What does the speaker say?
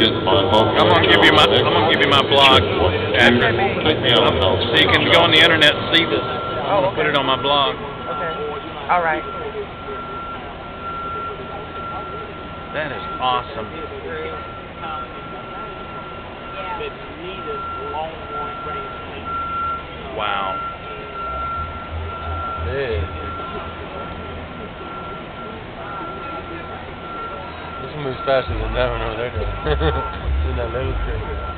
I'm gonna give you my I'm gonna give you my blog after. So you can go on the internet and see this. Oh, I'm gonna put it on my blog. Okay. All right. That is awesome. Wow. Yeah. This moves faster than that one over there in that little cricket.